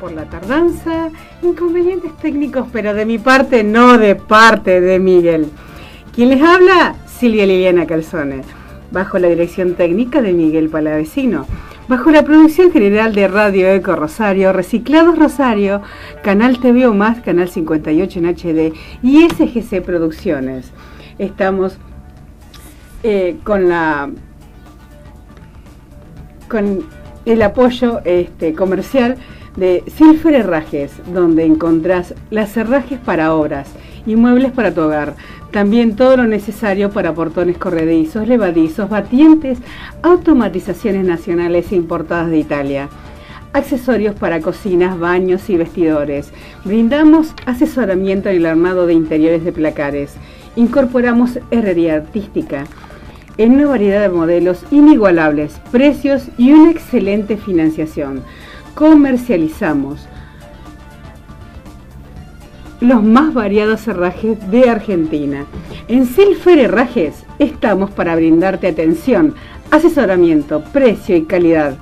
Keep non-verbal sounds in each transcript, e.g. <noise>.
por la tardanza, inconvenientes técnicos, pero de mi parte, no de parte de Miguel. Quien les habla, Silvia Liliana Calzone, bajo la dirección técnica de Miguel Palavecino, bajo la producción general de Radio Eco Rosario, Reciclados Rosario, Canal TV o más, Canal 58 en HD y SGC Producciones. Estamos eh, con la con el apoyo este, comercial de Silfer Herrajes, donde encontrás las herrajes para obras y muebles para tu hogar. También todo lo necesario para portones corredizos, levadizos, batientes, automatizaciones nacionales e importadas de Italia. Accesorios para cocinas, baños y vestidores. Brindamos asesoramiento en el armado de interiores de placares. Incorporamos herrería artística en una variedad de modelos inigualables, precios y una excelente financiación. Comercializamos los más variados herrajes de Argentina. En Silfer Herrajes estamos para brindarte atención, asesoramiento, precio y calidad.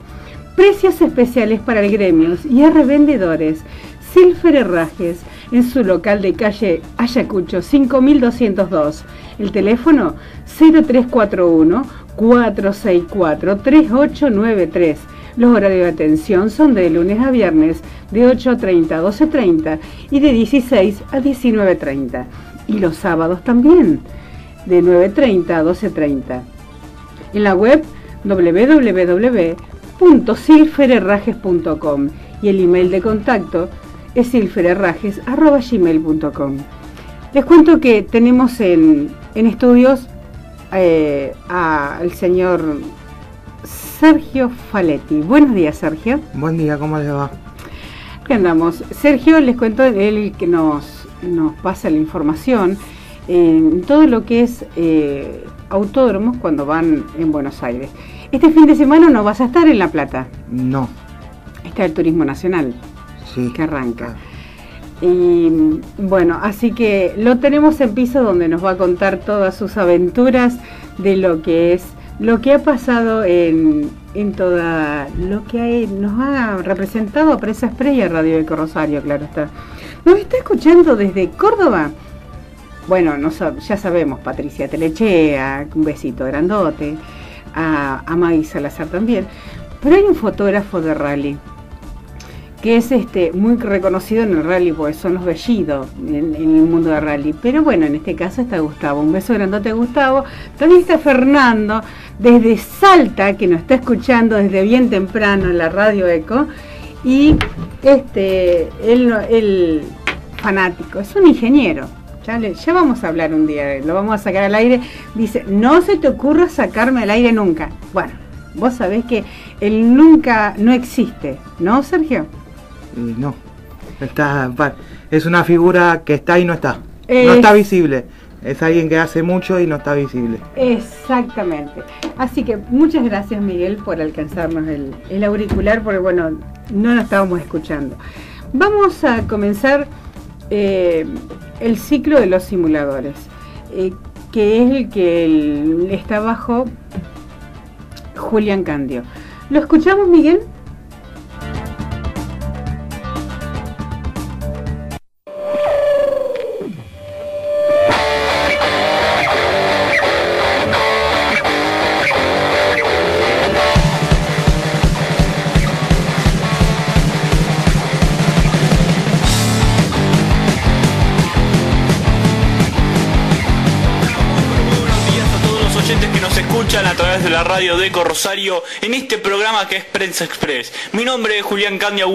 Precios especiales para el gremio y a revendedores. Silfer Herrajes en su local de calle Ayacucho 5202. El teléfono 0341 464 3893. Los horarios de atención son de lunes a viernes de 8.30 a 12.30 y de 16 a 19.30. Y los sábados también de 9.30 a 12.30. En la web www.silfererrajes.com y el email de contacto es silfererrajes.gmail.com. Les cuento que tenemos en, estudios eh, al señor Sergio Faletti. Buenos días, Sergio. Buen día, ¿cómo les va? ¿Qué andamos? Sergio, les cuento, él que nos, nos pasa la información en todo lo que es eh, autódromos cuando van en Buenos Aires. Este fin de semana no vas a estar en La Plata. No. Está el Turismo Nacional. Sí. Que arranca. Y bueno, así que lo tenemos en piso donde nos va a contar todas sus aventuras de lo que es lo que ha pasado en, en toda lo que nos ha representado a Presa Express y a Radio Eco Rosario, claro está. Nos está escuchando desde Córdoba. Bueno, ya sabemos, Patricia Telechea, un besito grandote, a, a Salazar también. Pero hay un fotógrafo de rally que es este muy reconocido en el rally, porque son los bellidos en, el mundo del rally. Pero bueno, en este caso está Gustavo. Un beso grandote Gustavo. También está Fernando, desde Salta, que nos está escuchando desde bien temprano en la radio Eco. Y este, él, fanático, es un ingeniero. Ya, ya vamos a hablar un día, lo vamos a sacar al aire. Dice, no se te ocurra sacarme al aire nunca. Bueno, vos sabés que él nunca no existe, ¿no, Sergio? no. Está, es una figura que está y no está. no está visible. Es alguien que hace mucho y no está visible. Exactamente. Así que muchas gracias Miguel por alcanzarnos el, auricular, porque bueno, no lo estábamos escuchando. Vamos a comenzar eh, el ciclo de los simuladores, eh, que es el que está bajo Julián Candio. ¿Lo escuchamos Miguel? La radio de Rosario en este programa que es Prensa Express. Mi nombre es Julián Candia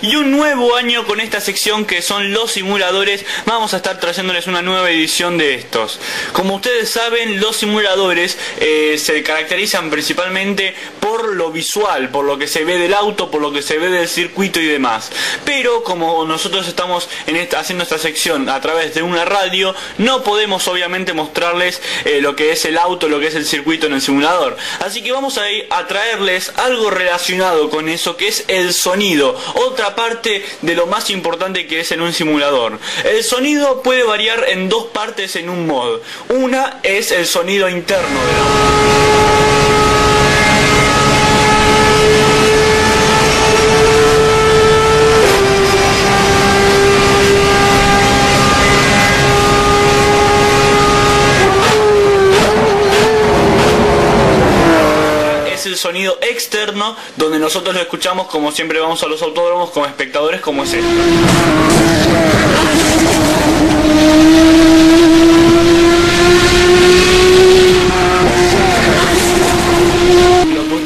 y un nuevo año con esta sección que son los simuladores. Vamos a estar trayéndoles una nueva edición de estos. Como ustedes saben, los simuladores eh, se caracterizan principalmente por lo visual, por lo que se ve del auto, por lo que se ve del circuito y demás. Pero como nosotros estamos en esta, haciendo esta sección a través de una radio, no podemos obviamente mostrarles eh, lo que es el auto, lo que es el circuito en el simulador. Así que vamos a, ir a traerles algo relacionado con eso que es el sonido, otra parte de lo más importante que es en un simulador. El sonido puede variar en dos partes en un mod. Una es el sonido interno del auto. Sonido externo, donde nosotros lo escuchamos como siempre vamos a los autódromos como espectadores, como es esto.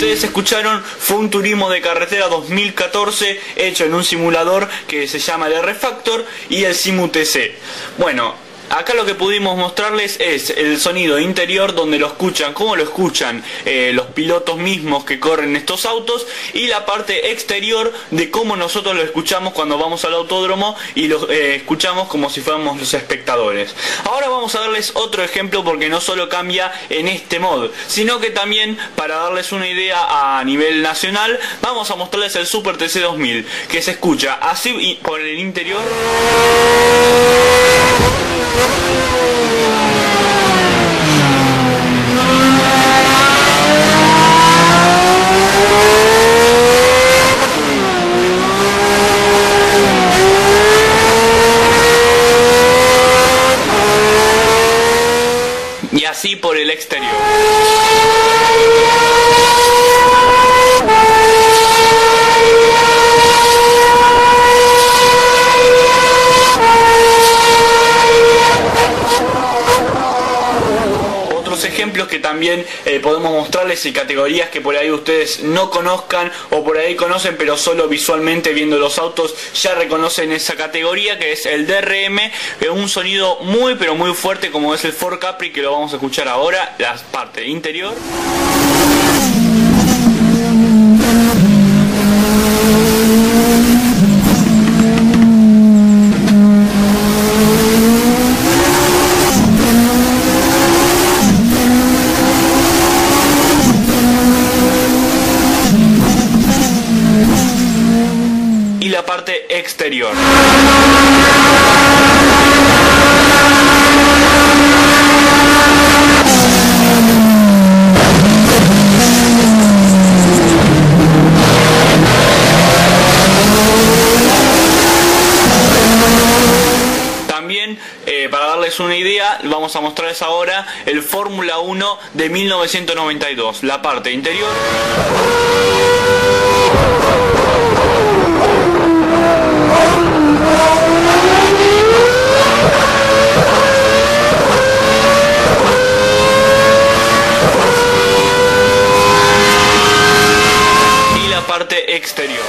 ustedes escucharon fue un turismo de carretera 2014 hecho en un simulador que se llama el R-Factor y el SIMU-TC. Bueno, Acá lo que pudimos mostrarles es el sonido interior donde lo escuchan, cómo lo escuchan eh, los pilotos mismos que corren estos autos y la parte exterior de cómo nosotros lo escuchamos cuando vamos al autódromo y lo eh, escuchamos como si fuéramos los espectadores. Ahora vamos a darles otro ejemplo porque no solo cambia en este mod, sino que también para darles una idea a nivel nacional vamos a mostrarles el Super TC 2000 que se escucha así por el interior. Y así por el exterior. Que también eh, podemos mostrarles y categorías que por ahí ustedes no conozcan o por ahí conocen pero solo visualmente viendo los autos ya reconocen esa categoría que es el DRM, un sonido muy pero muy fuerte como es el Ford Capri que lo vamos a escuchar ahora, la parte interior. Exterior. También, eh, para darles una idea, vamos a mostrarles ahora el Fórmula 1 de 1992, la parte interior. y la parte exterior.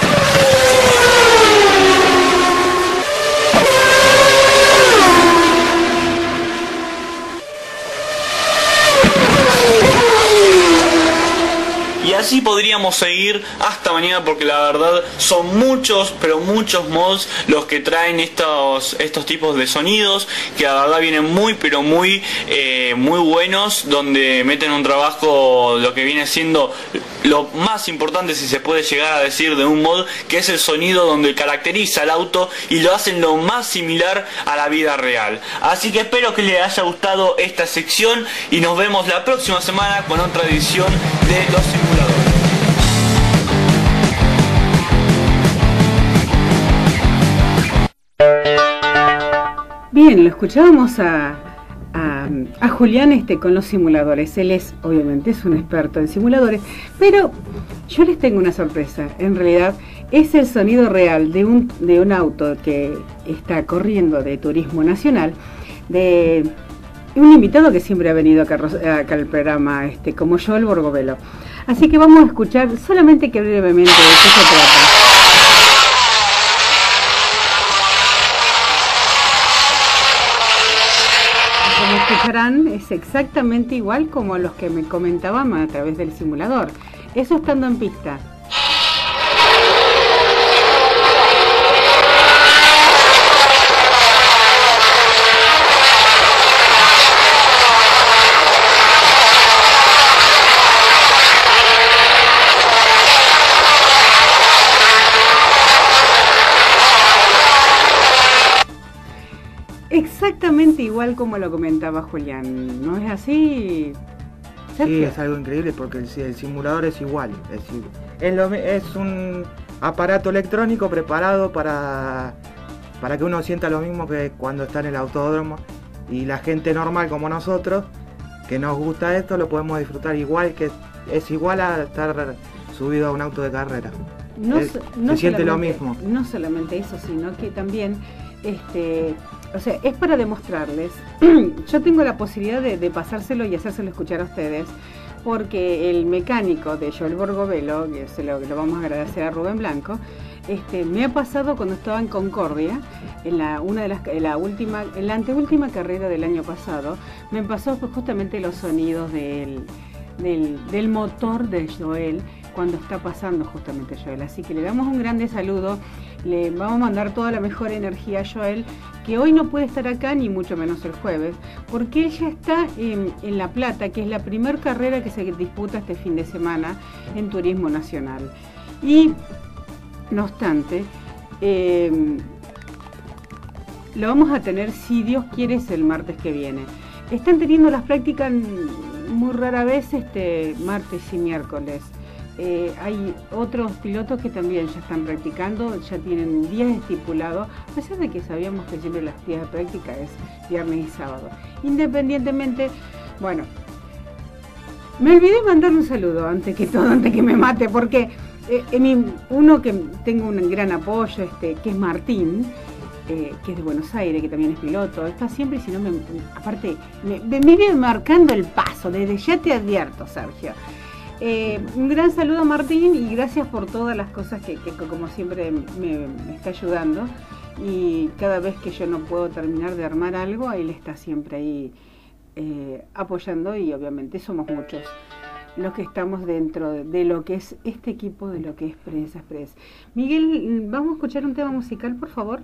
Así podríamos seguir hasta mañana porque la verdad son muchos, pero muchos mods los que traen estos, estos tipos de sonidos que la verdad vienen muy, pero muy, eh, muy buenos donde meten un trabajo, lo que viene siendo lo más importante si se puede llegar a decir de un mod que es el sonido donde caracteriza el auto y lo hacen lo más similar a la vida real. Así que espero que les haya gustado esta sección y nos vemos la próxima semana con otra edición de Los Bien, lo escuchábamos a, a, Julián este, con los simuladores. Él es, obviamente, es un experto en simuladores, pero yo les tengo una sorpresa. En realidad, es el sonido real de un, de un auto que está corriendo de turismo nacional, de un invitado que siempre ha venido acá, acá al programa, este, como yo, el Borgovelo. Así que vamos a escuchar solamente que brevemente de qué. Exactamente igual como los que me comentaban a través del simulador. Eso estando en pista. Exactamente igual como lo comentaba Julián, ¿no es así? Sí, es algo increíble porque el, simulador es igual, es, es, un aparato electrónico preparado para, para que uno sienta lo mismo que cuando está en el autódromo y la gente normal como nosotros, que nos gusta esto, lo podemos disfrutar igual que es igual a estar subido a un auto de carrera. No, Es- se siente lo mismo. No solamente eso, sino que también, este, o sea, es para demostrarles. <clears throat> Yo tengo la posibilidad de, pasárselo y hacérselo escuchar a ustedes, porque el mecánico de Joel Borgovelo, que se lo, vamos a agradecer a Rubén Blanco, este, me ha pasado cuando estaba en Concordia, en la, última, en la anteúltima carrera del año pasado, me pasó pues, justamente los sonidos del, del motor de Joel cuando está pasando justamente Joel. Así que le damos un grande saludo, le vamos a mandar toda la mejor energía a Joel, que hoy no puede estar acá, ni mucho menos el jueves, porque él ya está en, La Plata, que es la primer carrera que se disputa este fin de semana en Turismo Nacional. Y, no obstante, eh, lo vamos a tener, si Dios quiere, es el martes que viene. Están teniendo las prácticas muy rara vez este martes y miércoles. Eh, hay otros pilotos que también ya están practicando, ya tienen días estipulados, a pesar de que sabíamos que siempre las días de práctica es viernes y sábado. Independientemente, bueno, me olvidé mandar un saludo antes que todo, antes que me mate, porque eh, uno que tengo un gran apoyo, este, que es Martín, eh, que es de Buenos Aires, que también es piloto, está siempre, si no me, aparte, me, me viene marcando el paso, desde ya te advierto, Sergio. Eh, un gran saludo a Martín y gracias por todas las cosas que, como siempre me, me está ayudando. Y cada vez que yo no puedo terminar de armar algo, él está siempre ahí eh, apoyando y obviamente somos muchos los que estamos dentro de, de lo que es este equipo, de lo que es Prensa Express. Miguel, vamos a escuchar un tema musical, por favor.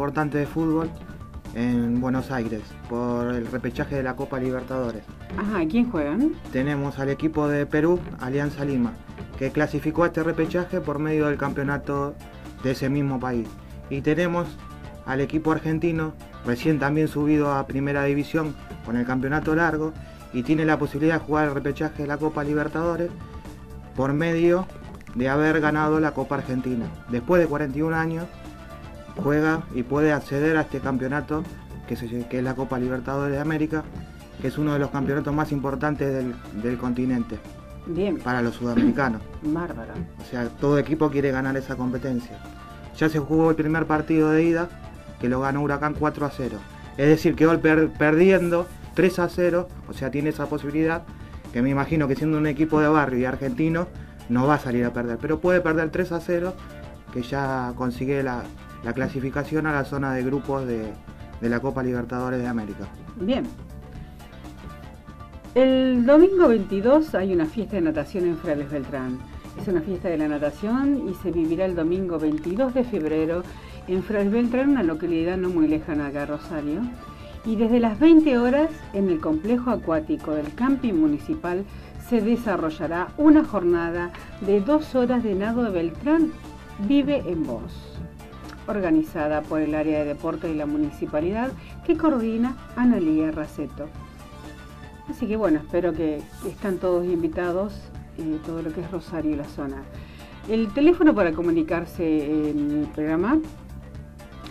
Importante de fútbol en Buenos Aires por el repechaje de la Copa Libertadores. Ajá, ¿quién juegan? Tenemos al equipo de Perú, Alianza Lima, que clasificó a este repechaje por medio del campeonato de ese mismo país. Y tenemos al equipo argentino, recién también subido a Primera División con el campeonato largo, y tiene la posibilidad de jugar el repechaje de la Copa Libertadores por medio de haber ganado la Copa Argentina. Después de 41 años, juega y puede acceder a este campeonato que, se- que es la Copa Libertadores de América, que es uno de los campeonatos más importantes del, del continente Bien, para los sudamericanos. bárbaro. O sea, todo equipo quiere ganar esa competencia. Ya se jugó el primer partido de ida, que lo ganó Huracán 4 a 0. Es decir, quedó per- perdiendo 3 a 0, o sea, tiene esa posibilidad, que me imagino que siendo un equipo de barrio y argentino, no va a salir a perder, pero puede perder 3 a 0, que ya consigue la, la clasificación a la zona de grupos de, de la Copa Libertadores de América. Bien. El domingo 22 hay una fiesta de natación en Frailes Beltrán. Es una fiesta de la natación y se vivirá el domingo 22 de febrero en Frailes Beltrán, una localidad no muy lejana acá Rosario. Y desde las 20 horas en el complejo acuático del camping municipal se desarrollará una jornada de dos horas de nado de Beltrán Vive en Voz organizada por el área de deporte de la municipalidad que coordina Analía Raceto. Así que bueno, espero que están todos invitados, eh, todo lo que es Rosario y la zona. El teléfono para comunicarse en el programa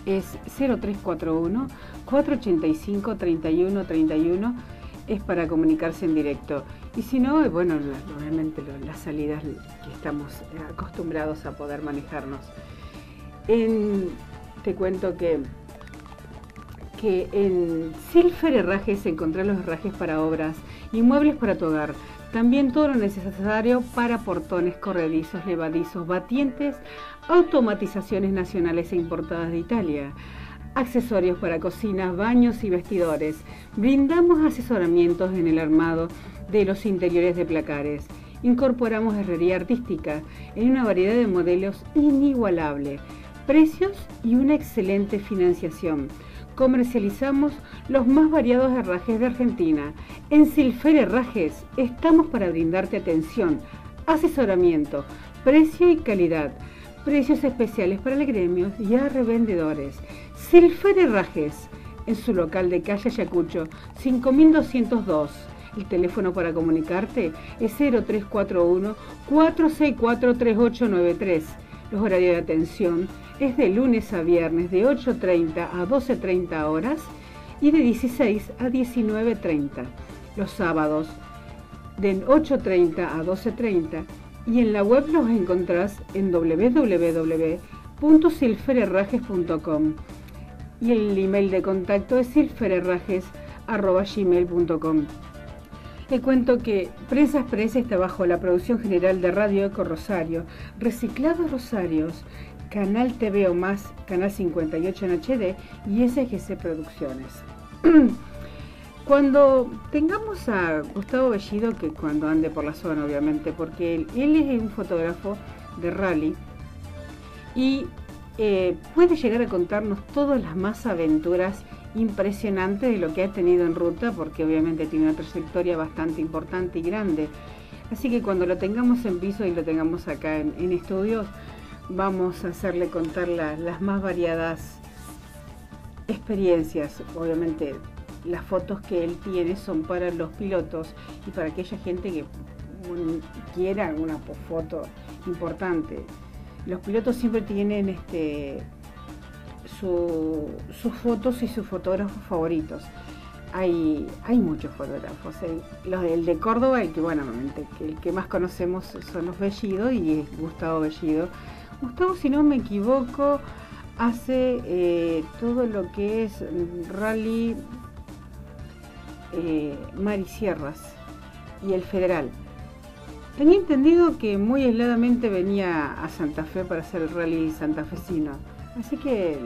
es 0341 485 31 31 es para comunicarse en directo. Y si no, eh, bueno, obviamente las salidas que estamos acostumbrados a poder manejarnos. Te cuento que, que en Silfer Herrajes encontrás los herrajes para obras y muebles para tu hogar. También todo lo necesario para portones, corredizos, levadizos, batientes, automatizaciones nacionales e importadas de Italia. Accesorios para cocinas, baños y vestidores. Brindamos asesoramientos en el armado de los interiores de placares. Incorporamos herrería artística en una variedad de modelos inigualable, precios y una excelente financiación. Comercializamos los más variados herrajes de Argentina. En Silfer Herrajes estamos para brindarte atención, asesoramiento, precio y calidad. Precios especiales para el gremio y a revendedores. Silfer Herrajes, en su local de calle Ayacucho, 5202. El teléfono para comunicarte es 0341 464 3893. Los horarios de atención es de lunes a viernes de 8.30 a 12.30 horas y de 16 a 19.30. Los sábados. De 8.30 a 12.30 y en la web los encontrás en www.silferherrajes.com y el email de contacto es silferherrajes.gmail.com te cuento que Prensa Express está bajo la producción general de Radio Eco Rosario, Reciclados Rosarios, Canal TV o más, Canal 58 en HD y SGC Producciones. <clears throat> Cuando tengamos a Gustavo Bellido, que cuando ande por la zona obviamente, porque él, es un fotógrafo de rally y eh, puede llegar a contarnos todas las más aventuras impresionantes de lo que ha tenido en ruta, porque obviamente tiene una trayectoria bastante importante y grande. Así que cuando lo tengamos en piso y lo tengamos acá en estudios, vamos a hacerle contar la- las más variadas experiencias. Obviamente las fotos que él tiene son para los pilotos y para aquella gente que quiera una po- foto importante. Los pilotos siempre tienen este su- sus fotos y sus fotógrafos favoritos. Hay, hay muchos fotógrafos. El, los, el de Córdoba, el que, bueno, el que más conocemos son los Bellido y Gustavo Bellido. Gustavo, si no me equivoco, hace eh, todo lo que es rally eh, Marisierras y el Federal. Tenía entendido que muy aisladamente venía a Santa Fe para hacer el rally santafesino. Así que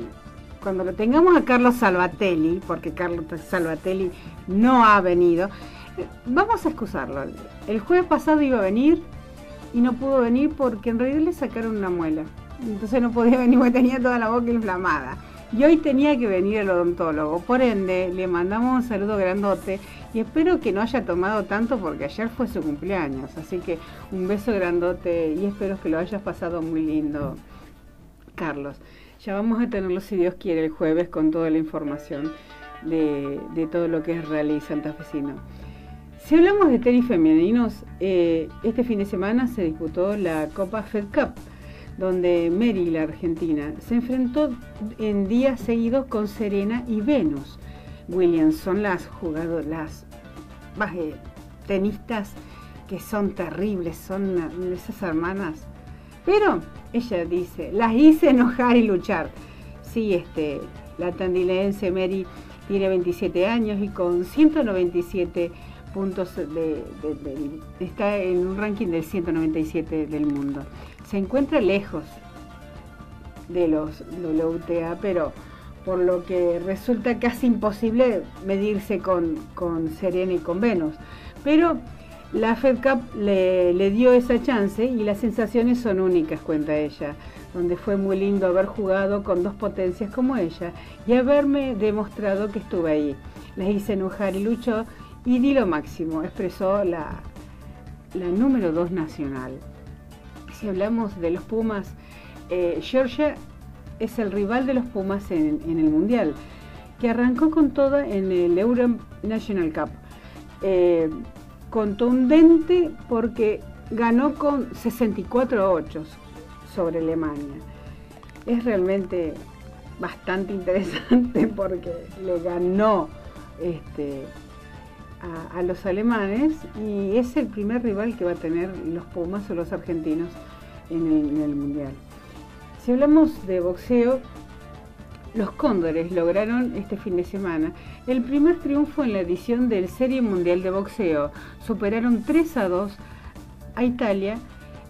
cuando lo tengamos a Carlos Salvatelli, porque Carlos Salvatelli no ha venido, eh, vamos a excusarlo. El jueves pasado iba a venir y no pudo venir porque en realidad le sacaron una muela. entonces no podía <laughs> venir porque tenía toda la boca inflamada. Y hoy tenía que venir el odontólogo. Por ende, le mandamos un saludo grandote y espero que no haya tomado tanto porque ayer fue su cumpleaños. Así que un beso grandote y espero que lo hayas pasado muy lindo, Carlos. Ya vamos a tenerlo, si Dios quiere, el jueves con toda la información de, todo lo que es Rally Santafesino. Si hablamos de tenis femeninos, eh, este fin de semana se disputó la Copa Fed Cup donde Mary, la argentina, se enfrentó en días seguidos con Serena y Venus. Williams son las jugadoras, las eh, tenistas que son terribles, son esas hermanas. Pero ella dice, las hice enojar y luchar. Sí, este, la tandilense Mary tiene 27 años y con 197 puntos está en un ranking del 197 del mundo se encuentra lejos de los WTA, pero por lo que resulta casi imposible medirse con, Serena y con Venus. Pero la Fed Cup le, le, dio esa chance y las sensaciones son únicas, cuenta ella, donde fue muy lindo haber jugado con dos potencias como ella y haberme demostrado que estuve ahí. Les hice enojar y luchó y di lo máximo, expresó la, la número dos nacional si hablamos de los Pumas, eh, Georgia es el rival de los Pumas en, el Mundial, que arrancó con todo en el Euro National Cup. Eh, contundente porque ganó con 64 8 sobre Alemania. Es realmente bastante interesante <laughs> porque le ganó este, a, los alemanes y es el primer rival que va a tener los Pumas o los argentinos en el, Mundial. Si hablamos de boxeo, los Cóndores lograron este fin de semana el primer triunfo en la edición del Serie Mundial de Boxeo. Superaron 3 a 2 a Italia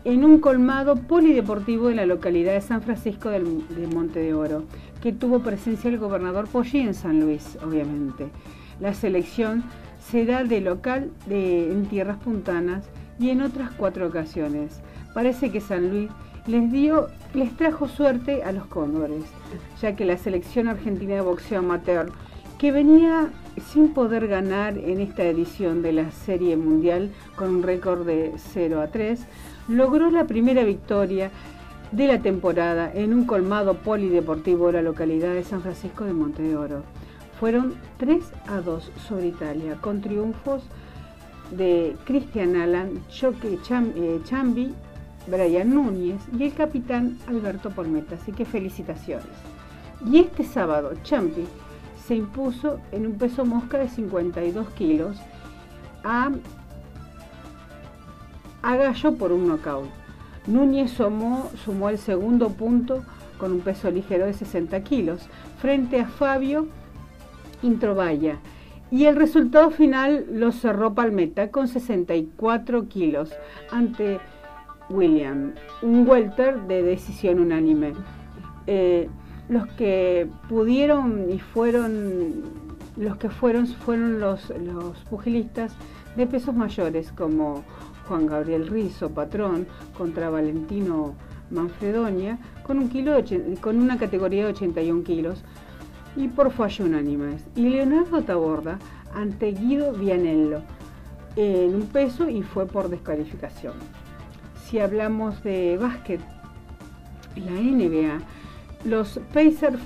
en un colmado polideportivo en la localidad de San Francisco del, Monte de Oro, que tuvo presencia el gobernador Poggi en San Luis, obviamente. La selección se da de local de, en tierras puntanas y en otras cuatro ocasiones. Parece que San Luis les dio, les trajo suerte a los cóndores, ya que la selección argentina de boxeo amateur, que venía sin poder ganar en esta edición de la Serie Mundial con un récord de 0 a 3, logró la primera victoria de la temporada en un colmado polideportivo de la localidad de San Francisco de Monte de Oro fueron 3 a 2 sobre Italia, con triunfos de Cristian Alan, Choque eh, Chambi, Brian Núñez y el capitán Alberto Polmeta. Así que felicitaciones. Y este sábado, Chambi se impuso en un peso mosca de 52 kilos a, a Gallo por un knockout. Núñez sumó, sumó el segundo punto con un peso ligero de 60 kilos frente a Fabio Y el resultado final lo cerró Palmeta con 64 kilos ante William, un welter de decisión unánime. Eh, los que pudieron y fueron, los que fueron fueron los, los pugilistas de pesos mayores como Juan Gabriel Rizo, patrón, contra Valentino Manfredonia, con, un kilo con una categoría de 81 kilos, y por fallo unánimes. Y Leonardo Taborda ante Guido Vianello en un peso y fue por descalificación. Si hablamos de básquet, la NBA, los Pacers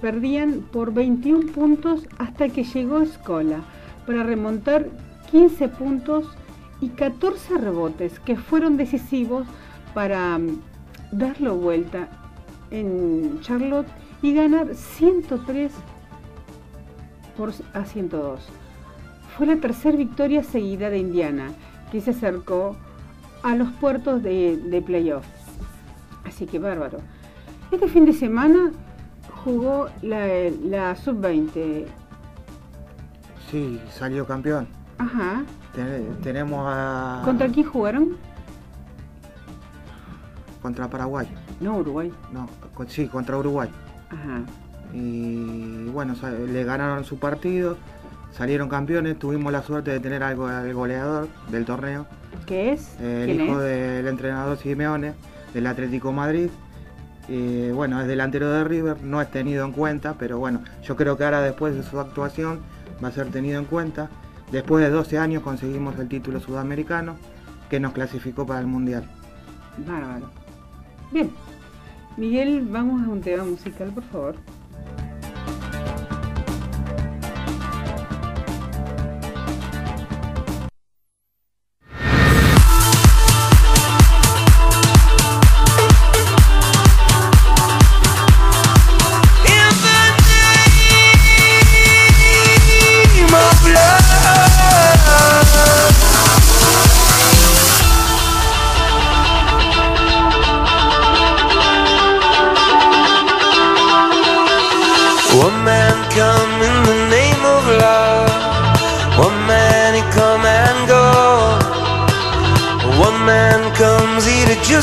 perdían por 21 puntos hasta que llegó Scola para remontar 15 puntos y 14 rebotes que fueron decisivos para mm, darlo vuelta en Charlotte y ganar 103 por, a 102. Fue la tercera victoria seguida de Indiana, que se acercó a los puertos de, de playoff. Así que bárbaro. Este fin de semana jugó la, sub-20. Sí, salió campeón. Ajá. tenemos a... ¿Contra quién jugaron? Contra Paraguay. No, Uruguay. No, sí, contra Uruguay. Y bueno, le ganaron su partido, salieron campeones, tuvimos la suerte de tener algo del goleador del torneo. ¿Qué es? el hijo del entrenador Simeone, del Atlético Madrid. Eh, bueno, es delantero de River, no es tenido en cuenta, pero bueno, yo creo que ahora después de su actuación va a ser tenido en cuenta. Después de 12 años conseguimos el título sudamericano que nos clasificó para el Mundial. Bárbaro. Bien. Miguel, vamos a un tema musical, por favor.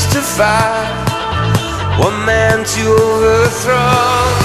justified one man to overthrow.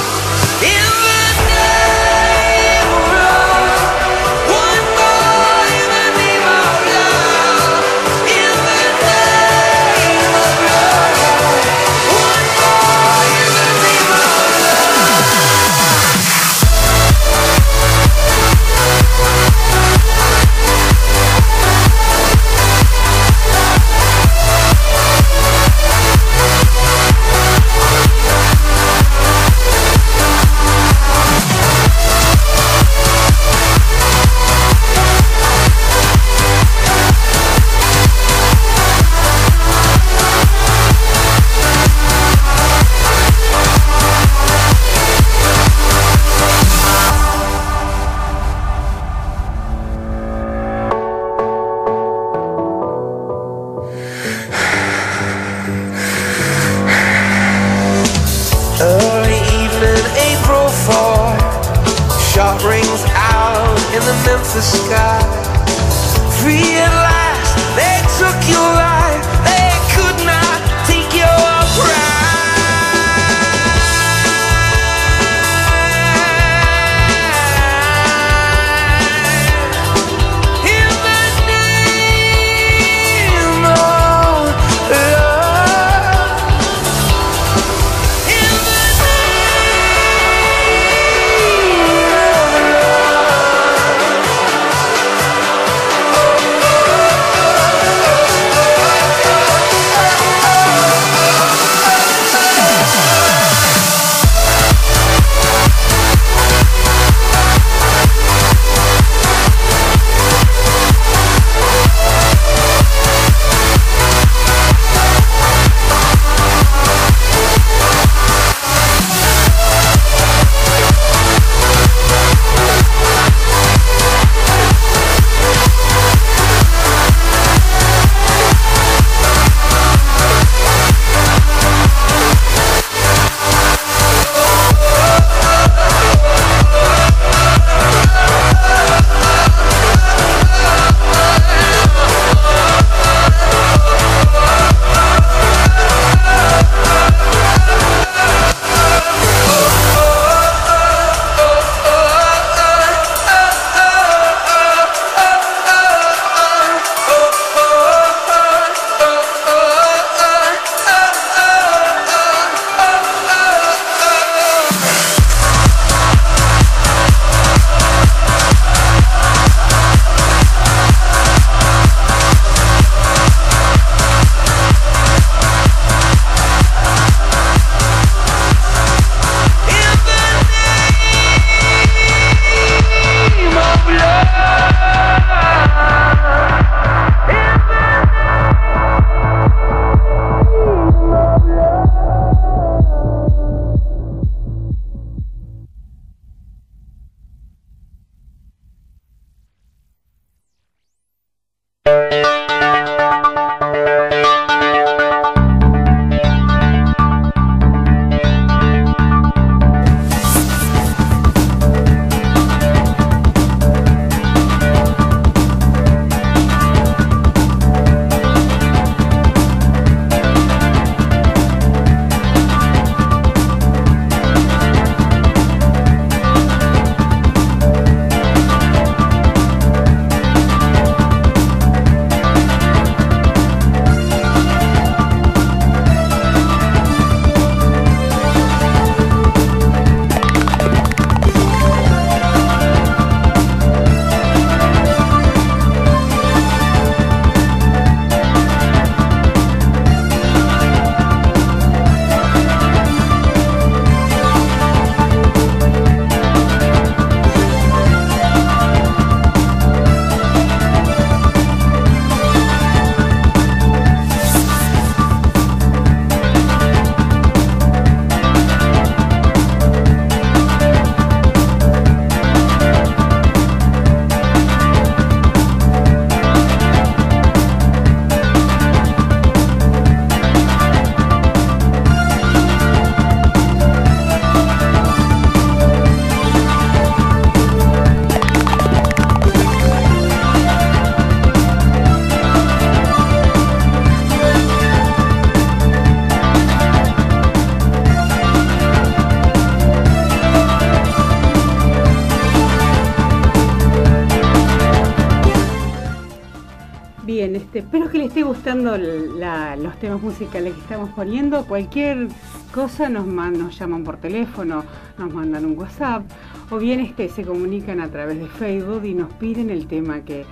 Este, espero que le esté gustando los temas musicales que estamos poniendo. Cualquier cosa nos, nos llaman por teléfono, nos mandan un WhatsApp o bien este, se comunican a través de Facebook y nos piden el tema que,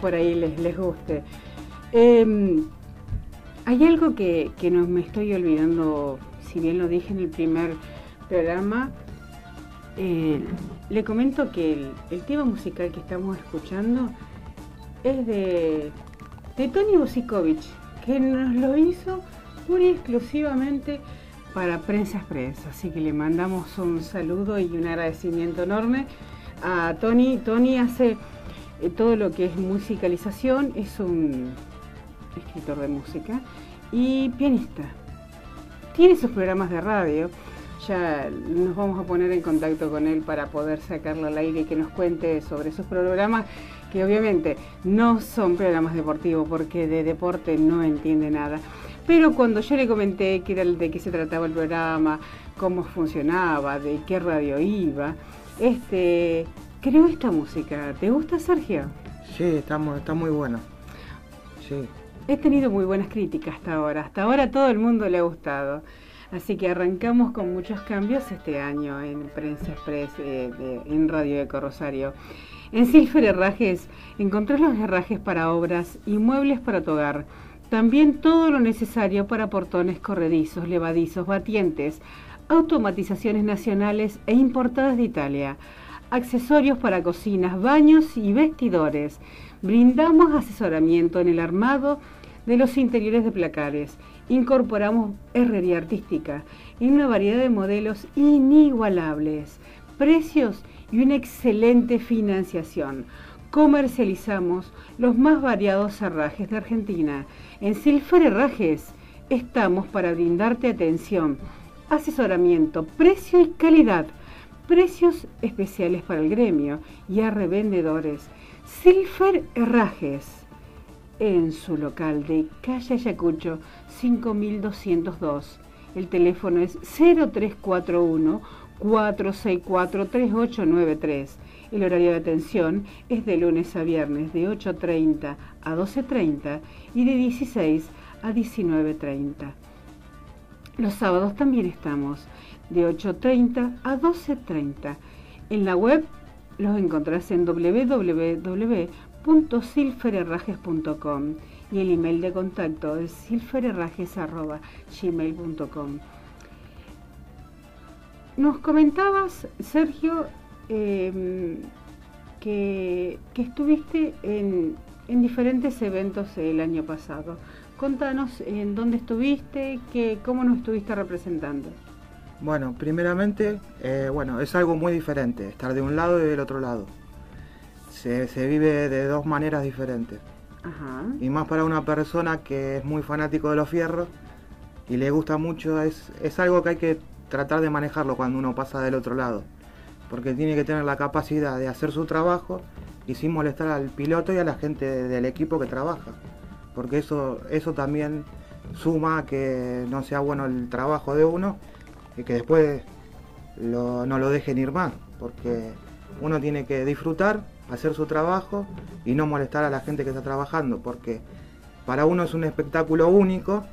por ahí les, les guste. Em, hay algo que, que no me estoy olvidando, si bien lo dije en el primer programa, eh, le comento que el tema musical que estamos escuchando es de, de Tony Busikovic, que nos lo hizo muy exclusivamente para Prensa Express. Así que le mandamos un saludo y un agradecimiento enorme a Tony. Tony hace eh, todo lo que es musicalización, es un escritor de música y pianista. Tiene sus programas de radio. Ya nos vamos a poner en contacto con él para poder sacarlo al aire y que nos cuente sobre esos programas que obviamente no son programas deportivos porque de deporte no entiende nada. Pero cuando yo le comenté que era de qué se trataba el programa, cómo funcionaba, de qué radio iba, este creó esta música. ¿Te gusta Sergio? Sí, está, mu- está muy bueno. Sí. He tenido muy buenas críticas hasta ahora. Hasta ahora a todo el mundo le ha gustado. Así que arrancamos con muchos cambios este año en Prensa Express, eh, de- en Radio Eco Rosario. En Silfer Herrajes encontrás los herrajes para obras y muebles para tu hogar. También todo lo necesario para portones corredizos, levadizos, batientes, automatizaciones nacionales e importadas de Italia, accesorios para cocinas, baños y vestidores. Brindamos asesoramiento en el armado de los interiores de placares. Incorporamos herrería artística en una variedad de modelos inigualables, precios y una excelente financiación. Comercializamos los más variados herrajes de Argentina. En Silfer Herrajes estamos para brindarte atención, asesoramiento, precio y calidad. Precios especiales para el gremio y a revendedores. Silfer Herrajes en su local de calle Ayacucho 5202. El teléfono es 0341 464 3893. El horario de atención es de lunes a viernes de 8.30 a 12.30 y de 16 a 19.30. Los sábados también estamos de 8.30 a 12.30. En la web los encontrás en www.silferherrajes.com y el email de contacto es silferherrajes.gmail.com. Nos comentabas, Sergio, eh, que, que estuviste en, en diferentes eventos el año pasado. Contanos en dónde estuviste, que, cómo nos estuviste representando. Bueno, primeramente, eh, bueno, es algo muy diferente, estar de un lado y del otro lado. Se, se vive de dos maneras diferentes. Ajá. Y más para una persona que es muy fanático de los fierros y le gusta mucho, es, es algo que hay que tratar de manejarlo cuando uno pasa del otro lado. Porque tiene que tener la capacidad de hacer su trabajo y sin molestar al piloto y a la gente del equipo que trabaja. Porque eso, eso también suma que no sea bueno el trabajo de uno y que después no lo dejen ir más. Porque uno tiene que disfrutar, hacer su trabajo y no molestar a la gente que está trabajando. Porque para uno es un espectáculo único,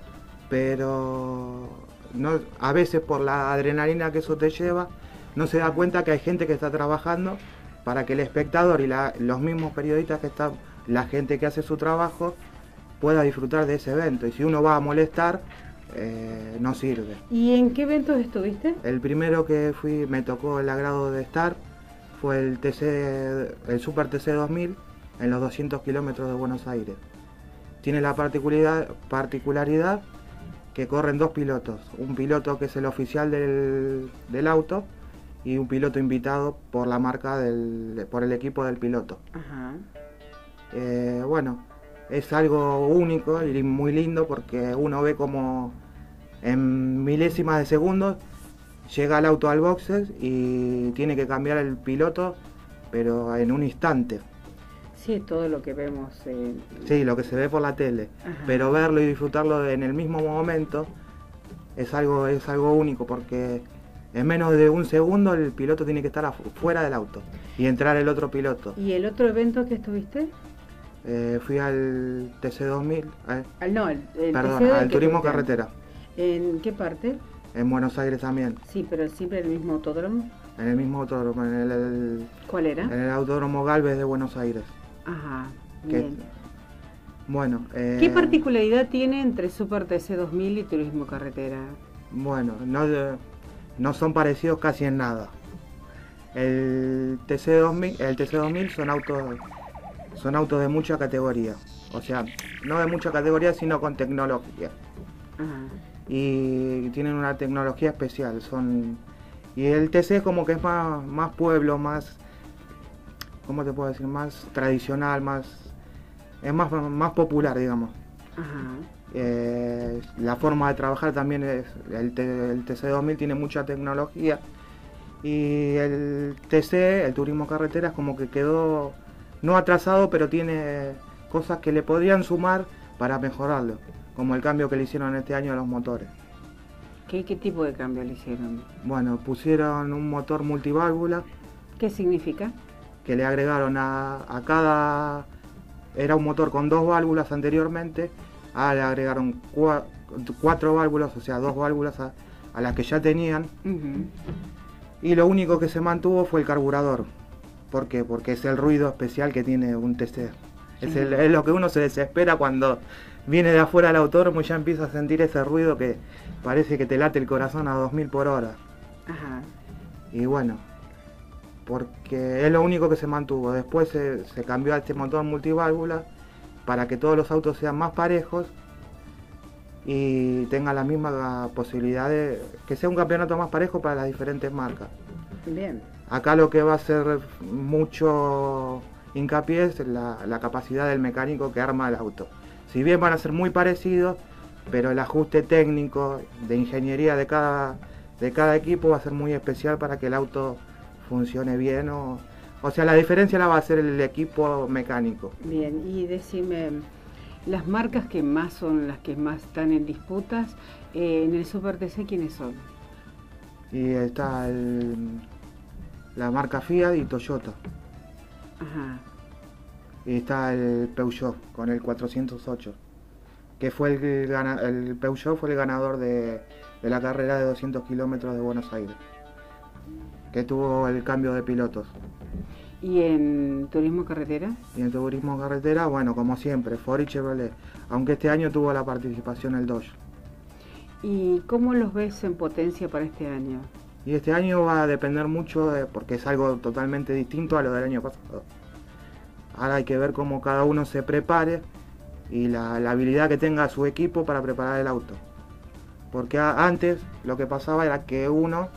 pero no, a veces por la adrenalina que eso te lleva, no se da cuenta que hay gente que está trabajando para que el espectador y la- los mismos periodistas que están, la gente que hace su trabajo, pueda disfrutar de ese evento. Y si uno va a molestar, eh, no sirve. ¿Y en qué eventos estuviste? El primero que fui, me tocó el agrado de estar, fue el TC, el Super TC 2000 en los 200 kilómetros de Buenos Aires. Tiene la particularidad, particularidad que corren dos pilotos, un piloto que es el oficial del, del auto y un piloto invitado por la marca del, por el equipo del piloto. Ajá. Eh, bueno, es algo único y muy lindo porque uno ve como en milésimas de segundos llega el auto al boxes y tiene que cambiar el piloto, pero en un instante. Sí, todo lo que vemos. eh, Sí, lo que se ve por la tele, Ajá. pero verlo y disfrutarlo en el mismo momento es algo, es algo único porque en menos de un segundo el piloto tiene que estar fuera del auto y entrar el otro piloto. ¿Y el otro evento que estuviste? Eh, fui al TC2000, eh, Al- no, el, el perdón, TC al turismo carretera, ¿En qué parte? en Buenos Aires también, Sí, pero siempre en el mismo autódromo. en el mismo autódromo, en el, el- ¿Cuál era? en el autódromo Galvez de Buenos Aires. Ajá, que- bien. Bueno, eh, ¿Qué particularidad tiene entre Super TC 2000 y Turismo Carretera? Bueno, no, no son parecidos casi en nada. El TC2000, el TC2000 son autos son autos de mucha categoría. O sea, no de mucha categoría, sino con tecnología. Ajá. Y tienen una tecnología especial. Son y el TC como que es más, más pueblo, más ¿cómo te puedo decir? Más tradicional, más es más, más popular, digamos. Ajá. Eh, la forma de trabajar también es el, T- el TC2000 tiene mucha tecnología y el TC, el turismo carretera, es como que quedó no atrasado, pero tiene cosas que le podrían sumar para mejorarlo, como el cambio que le hicieron este año a los motores. ¿Qué, qué tipo de cambio le hicieron? Bueno, pusieron un motor multiválvula ¿Qué significa? Que le agregaron a, a cada... Era un motor con dos válvulas anteriormente, ahora le agregaron cua- cuatro válvulas, o sea, dos válvulas a, a las que ya tenían, y lo único que se mantuvo fue el carburador. ¿Por qué? Porque es el ruido especial que tiene un TC. Es, el- es lo que uno se desespera cuando viene de afuera del autódromo y ya empieza a sentir ese ruido que parece que te late el corazón a 2000 por hora. Ajá. Y bueno, porque es lo único que se mantuvo. Después se, se cambió a este motor multiválvula para que todos los autos sean más parejos y tengan la misma posibilidad de que sea un campeonato más parejo para las diferentes marcas. Bien. Acá lo que va a ser mucho hincapié es la, la capacidad del mecánico que arma el auto. Si bien van a ser muy parecidos, pero el ajuste técnico de ingeniería de cada, de cada equipo va a ser muy especial para que el auto funcione bien. O, o sea, la diferencia la va a hacer el equipo mecánico. Bien, y decime, las marcas que más son las que más están en disputas, eh, en el Super TC, ¿quiénes son? Y está el- la marca Fiat y Toyota. Ajá. Y está el Peugeot con el 408, que fue el, el Peugeot fue el ganador de, de la carrera de 200 kilómetros de Buenos Aires, que tuvo el cambio de pilotos. ¿Y en Turismo Carretera? Y en turismo carretera, bueno, como siempre, Ford y Chevrolet, aunque este año tuvo la participación el Dodge. ¿Y cómo los ves en potencia para este año? Y este año va a depender mucho, de- porque es algo totalmente distinto a lo del año pasado. Ahora hay que ver cómo cada uno se prepare y la, la habilidad que tenga su equipo para preparar el auto. Porque a- antes lo que pasaba era que uno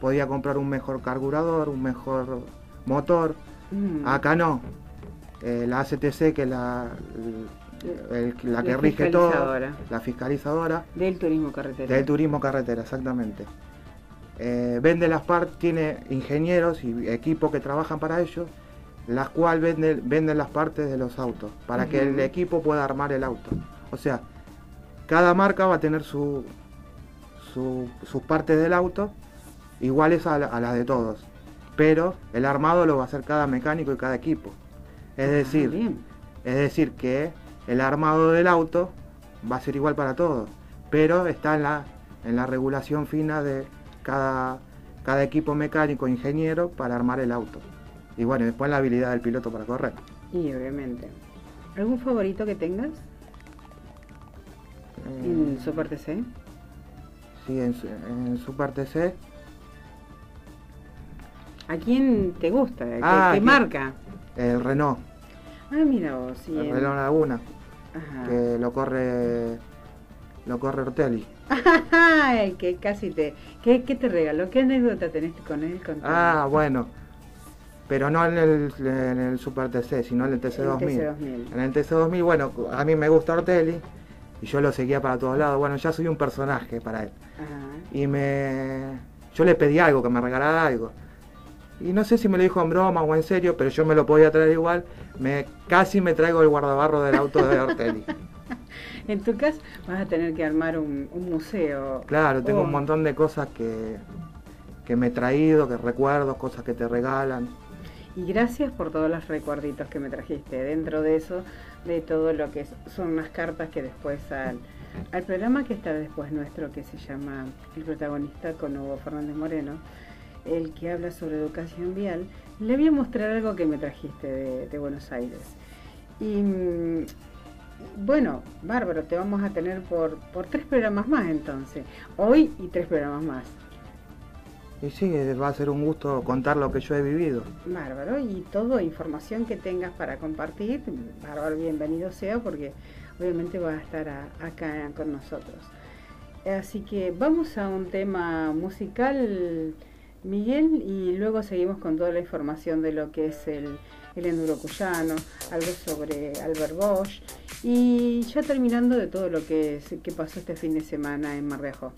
podía comprar un mejor carburador, un mejor motor. Mm, Acá no. Eh, la ACTC, que es la, el- la que La rige todo, la fiscalizadora, Del Turismo Carretera. del turismo carretera, exactamente. Eh, vende las partes, tiene ingenieros y equipos que trabajan para ellos, las cuales venden, venden las partes de los autos, para que el equipo pueda armar el auto. O sea, cada marca va a tener su, su- sus partes del auto iguales a, la- a las de todos, pero el armado lo va a hacer cada mecánico y cada equipo. Es Ah, decir, bien. es decir, que el armado del auto va a ser igual para todos, pero está en la, en la regulación fina de cada, cada equipo mecánico ingeniero para armar el auto. Y bueno, después la habilidad del piloto para correr. Y obviamente. ¿Algún favorito que tengas Eh, en Super TC? sí, en, en Super TC, ¿A quién te gusta? ¿Qué, Ah, qué marca? el Renault, Ah, mira vos, sí. el en- Renault Laguna, Ajá. que lo corre, lo corre Ortelli. Ay, <laughs> que casi te... ¿Qué, qué te regaló? ¿Qué anécdota tenés con él? Con Ah, bueno. Pero no en el, en el Super TC, sino en el el TC2000. TC2000. En el TC2000, bueno, a mí me gusta Ortelli y yo lo seguía para todos lados. Bueno, ya soy un personaje para él. Ajá. Y me. Yo le pedí algo, que me regalara algo. Y no sé si me lo dijo en broma o en serio, pero yo me lo podía traer igual. Me, casi me traigo el guardabarro del auto de Ortelli. <laughs> En tu caso vas a tener que armar un, un museo. Claro, tengo Oh, un montón de cosas que, que me he traído, que recuerdo, cosas que te regalan. Y gracias por todos los recuerditos que me trajiste. Dentro de eso, de todo lo que son unas cartas que después al, al programa que está después nuestro, que se llama El protagonista con Hugo Fernández Moreno, el que habla sobre educación vial, le voy a mostrar algo que me trajiste de, de Buenos Aires. Y mm, bueno, bárbaro, te vamos a tener por, por tres programas más entonces. Hoy y tres programas más. Y sí, va a ser un gusto contar lo que yo he vivido. Bárbaro, y toda información que tengas para compartir, bárbaro, bienvenido sea porque obviamente va a estar a- acá con nosotros. Así que vamos a un tema musical, Miguel, y luego seguimos con toda la información de lo que es el, el enduro cuyano, algo sobre Albert Bosch, y ya terminando de todo lo que, es- que pasó este fin de semana en Mar de Ajó.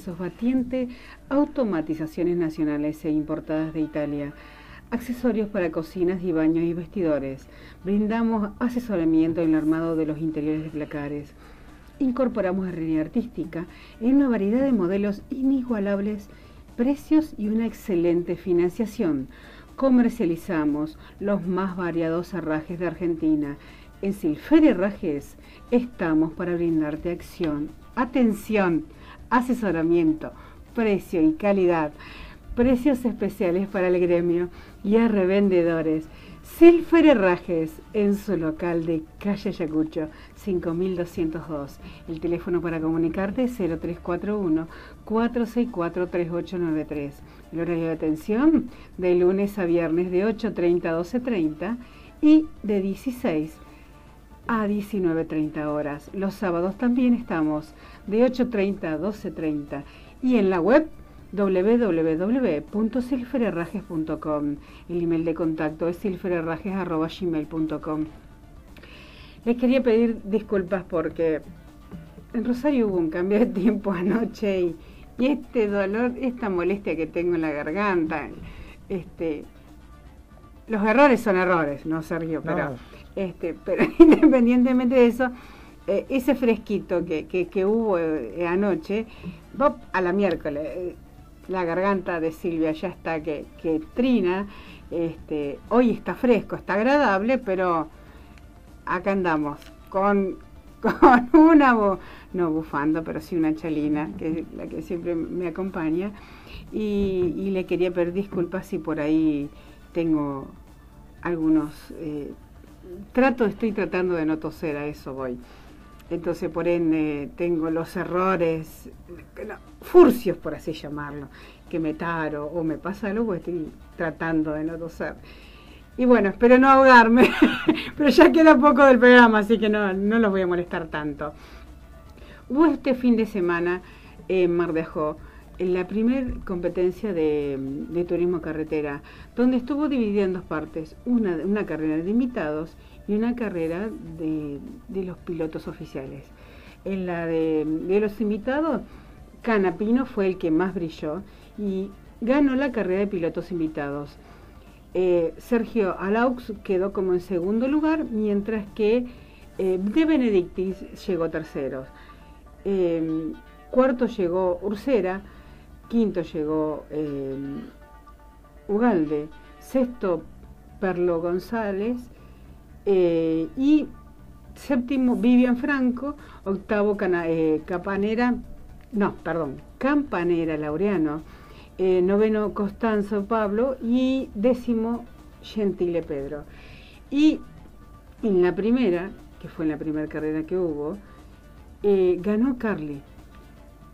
Levadizos, batiente, automatizaciones nacionales e importadas de Italia, accesorios para cocinas y baños y vestidores. Brindamos asesoramiento en el armado de los interiores de placares. Incorporamos herrería artística en una variedad de modelos inigualables, precios y una excelente financiación. Comercializamos los más variados herrajes de Argentina. En Silfer Herrajes estamos para brindarte acción, atención, asesoramiento, precio y calidad. precios especiales para el gremio y a revendedores. Silfer Herrajes en su local de calle Ayacucho, 5202. El teléfono para comunicarte es 0341 464 3893. El horario de atención de lunes a viernes de 8.30 a 12.30 y de 16 a 19.30 horas. Los sábados también estamos de 8.30 a 12.30 y en la web www.silferherrajes.com. El email de contacto es silferherrajes.gmail.com. Les quería pedir disculpas porque en Rosario hubo un cambio de tiempo <laughs> anoche y, y este dolor, esta molestia que tengo en la garganta, este, los errores son errores, ¿no, Sergio? Pero. Este, <laughs> pero independientemente de eso, eh, ese fresquito que, que, hubo eh, anoche, Bob, a la miércoles, eh, la garganta de Silvia ya está que, que trina, este, hoy está fresco, está agradable, pero acá andamos con, <laughs> con una, bu- no bufanda, pero sí una chalina, que es la que siempre me acompaña, y, y le quería pedir disculpas si por ahí tengo algunos... trato, estoy tratando de no toser, a eso voy. Entonces, por ende, tengo los errores, furcios, por así llamarlo, que me taro o me pasa algo, pues estoy tratando de no toser. Y bueno, espero no ahogarme, <laughs> pero ya queda poco del programa, así que no, no los voy a molestar tanto. Hubo este fin de semana en Mar de Ajó la primer competencia de, de turismo carretera, donde estuvo dividida en dos partes, una, una carrera de invitados y una carrera de, de los pilotos oficiales. En la de, de los invitados, Canapino fue el que más brilló y ganó la carrera de pilotos invitados. Eh, Sergio Alaux quedó como en segundo lugar, mientras que eh, De Benedictis llegó tercero. Eh, cuarto llegó Ursera, quinto llegó eh, Ugalde, sexto Perlo González eh, y séptimo Vivian Franco, octavo Cana- eh, Capanera, no, perdón, Campanera Laureano, eh, noveno Costanzo Pablo y décimo Gentile Pedro. Y en la primera, que fue en la primera carrera que hubo, ganó Carly.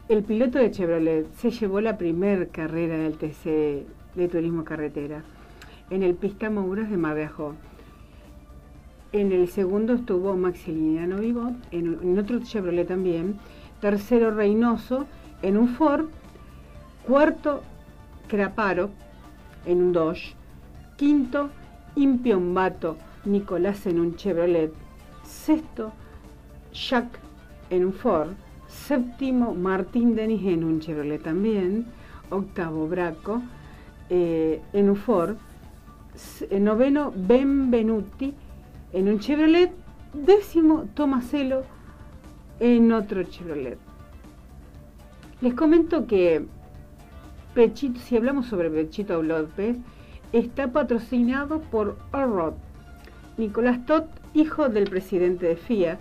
El piloto de Chevrolet se llevó la primera carrera del TC de turismo carretera en el Pista Mouras de Ajó. En el segundo estuvo Maximiliano Vivot, en, en otro Chevrolet también. Tercero Reynoso en un Ford. Cuarto Craparo en un Dodge. Quinto Impiombato Nicolás en un Chevrolet. Sexto Jack en un Ford. Séptimo Martín Denis en un Chevrolet también. Octavo Braco eh, en un Ford. Noveno Benvenuti en un Chevrolet. Décimo Tomaselo en otro Chevrolet. Les comento que Pechito, si hablamos sobre Pechito López, está patrocinado por Allroad. Nicolás Todd, hijo del presidente de FIA,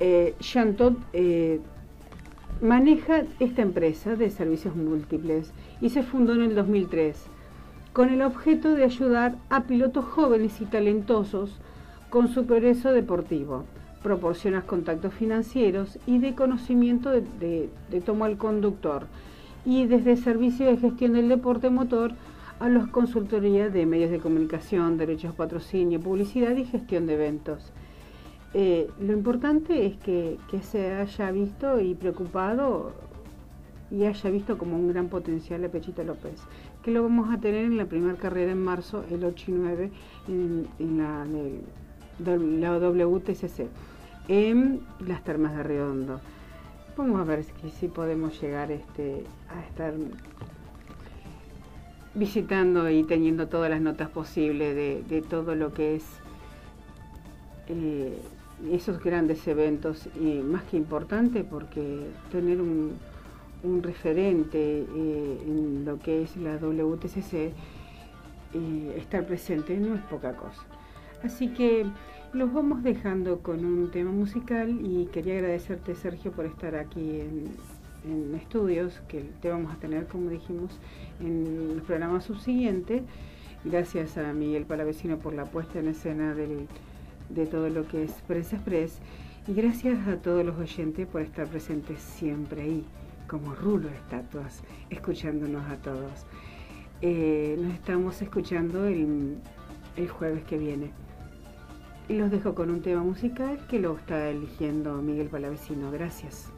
eh, Jean Todt eh, maneja esta empresa de servicios múltiples y se fundó en el 2003 con el objeto de ayudar a pilotos jóvenes y talentosos con su progreso deportivo. Proporciona contactos financieros y de conocimiento de, de, de tomo al conductor y desde servicio de gestión del deporte motor a las consultorías de medios de comunicación, derechos de patrocinio, publicidad y gestión de eventos. Eh, lo importante es que, que se haya visto y preocupado y haya visto como un gran potencial a Pechito López, que lo vamos a tener en la primera carrera en marzo, el 8 y 9, en, en la, del- la WTCC, en las termas de Redondo. Vamos a ver si, podemos llegar este, a estar visitando y teniendo todas las notas posibles de, de todo lo que es eh, esos grandes eventos y más que importante porque tener un, referente eh, en lo que es la WTCC y estar presente no es poca cosa. Así que los vamos dejando con un tema musical y quería agradecerte Sergio por estar aquí en, en estudios, que te vamos a tener, como dijimos, en los programas subsiguientes. Gracias a Miguel Palavecino por la puesta en escena del- de todo lo que es Press Express. Y gracias a todos los oyentes por estar presentes siempre ahí, como rulo de estatuas, escuchándonos a todos. Eh, nos estamos escuchando el, el jueves que viene. Y los dejo con un tema musical que lo está eligiendo Miguel Palavecino. Gracias.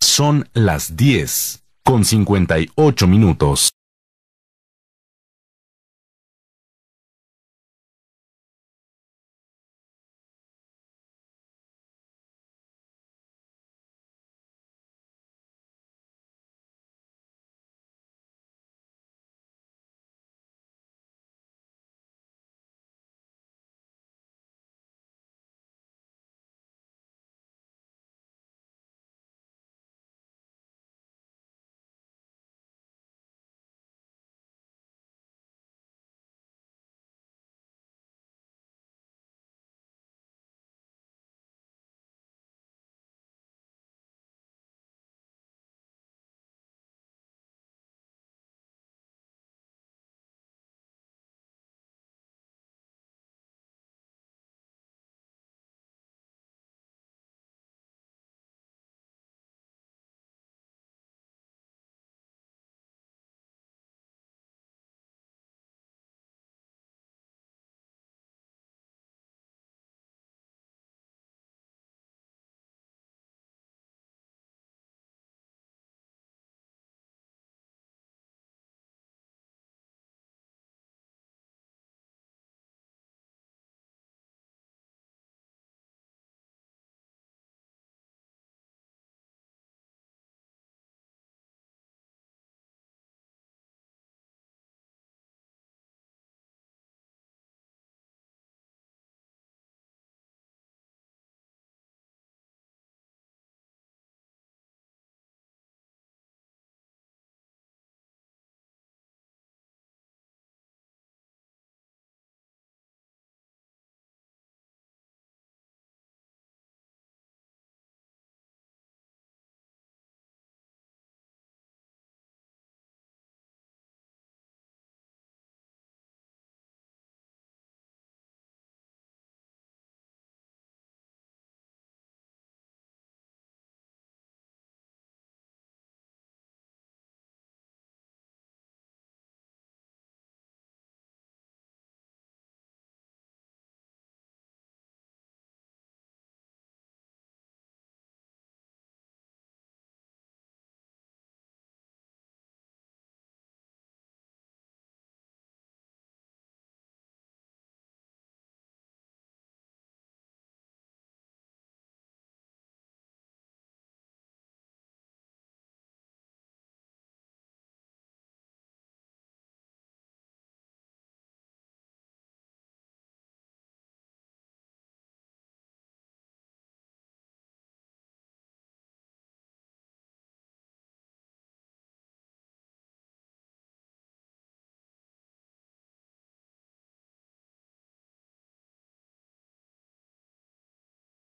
Son las 10 con 58 minutos.